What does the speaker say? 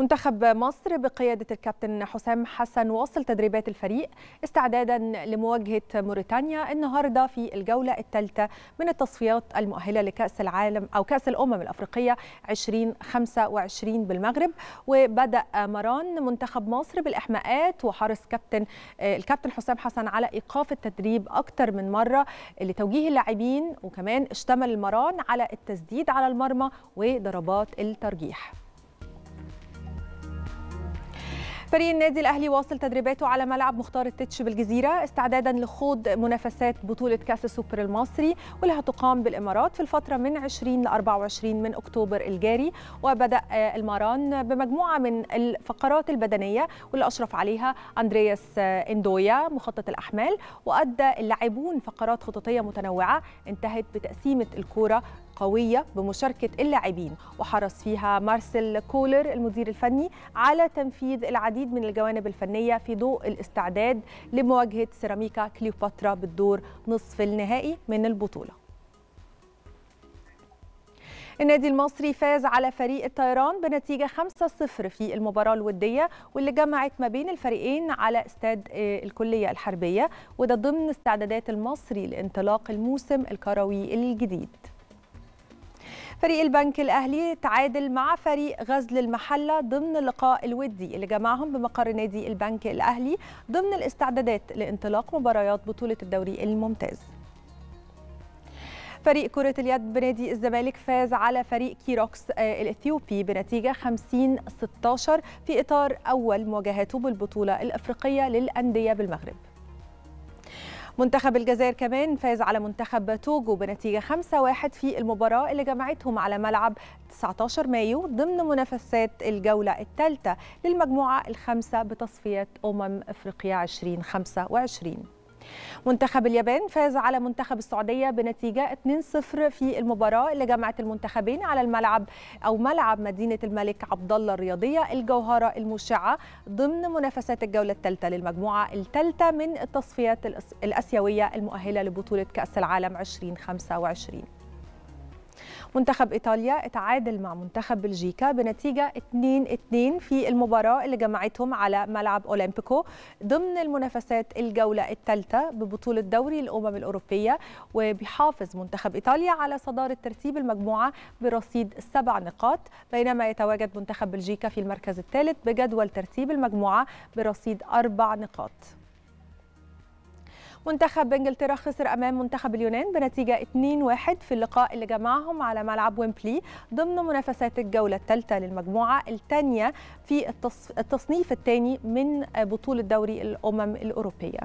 منتخب مصر بقيادة الكابتن حسام حسن واصل تدريبات الفريق استعدادا لمواجهة موريتانيا النهارده في الجولة الثالثة من التصفيات المؤهلة لكأس العالم أو كأس الأمم الأفريقية 2025 بالمغرب. وبدأ مران منتخب مصر بالإحماءات وحرص كابتن الكابتن حسام حسن على إيقاف التدريب أكثر من مرة لتوجيه اللاعبين. وكمان اشتمل المران على التسديد على المرمى وضربات الترجيح. فريق النادي الأهلي واصل تدريباته على ملعب مختار التتش بالجزيرة استعدادا لخوض منافسات بطولة كأس السوبر المصري واللي هتقام بالإمارات في الفترة من 20 ل 24 من أكتوبر الجاري. وبدأ المران بمجموعة من الفقرات البدنية واللي أشرف عليها أندرياس إندويا مخطط الأحمال. وأدى اللاعبون فقرات خططية متنوعة انتهت بتقسيمة الكورة قوية بمشاركة اللاعبين. وحرص فيها مارسيل كولر المدير الفني على تنفيذ العديد من الجوانب الفنية في ضوء الاستعداد لمواجهة سيراميكا كليوباترا بالدور نصف النهائي من البطولة. النادي المصري فاز على فريق الطيران بنتيجة 5-0 في المباراة الودية واللي جمعت ما بين الفريقين على استاد الكلية الحربية وده ضمن استعدادات المصري لانطلاق الموسم الكروي الجديد. فريق البنك الأهلي تعادل مع فريق غزل المحلة ضمن اللقاء الودي اللي جمعهم بمقر نادي البنك الأهلي ضمن الاستعدادات لانطلاق مباريات بطولة الدوري الممتاز. فريق كرة اليد بنادي الزمالك فاز على فريق كيروكس الإثيوبي بنتيجة 50 16 في إطار أول مواجهاته بالبطولة الأفريقية للأندية بالمغرب. منتخب الجزائر كمان فاز على منتخب توجو بنتيجة 5-1 في المباراة اللي جمعتهم على ملعب 19 مايو ضمن منافسات الجولة الثالثة للمجموعة الخامسة بتصفية أمم أفريقيا 2025 منتخب اليابان فاز على منتخب السعودية بنتيجة 2-0 في المباراة اللي جمعت المنتخبين على الملعب أو ملعب مدينة الملك عبد الله الرياضية الجوهرة المشعة ضمن منافسات الجولة الثالثة للمجموعة الثالثة من التصفيات الأسيوية المؤهلة لبطولة كأس العالم 2025 منتخب إيطاليا اتعادل مع منتخب بلجيكا بنتيجة 2-2 في المباراة اللي جمعتهم على ملعب أولمبيكو ضمن المنافسات الجولة الثالثة ببطولة دوري الأمم الأوروبية وبيحافظ منتخب إيطاليا على صدارة ترتيب المجموعة برصيد سبع نقاط بينما يتواجد منتخب بلجيكا في المركز الثالث بجدول ترتيب المجموعة برصيد أربع نقاط. منتخب إنجلترا خسر أمام منتخب اليونان بنتيجة 2-1 في اللقاء اللي جمعهم على ملعب ويمبلي ضمن منافسات الجولة الثالثة للمجموعة الثانية في التصنيف الثاني من بطولة دوري الأمم الأوروبية.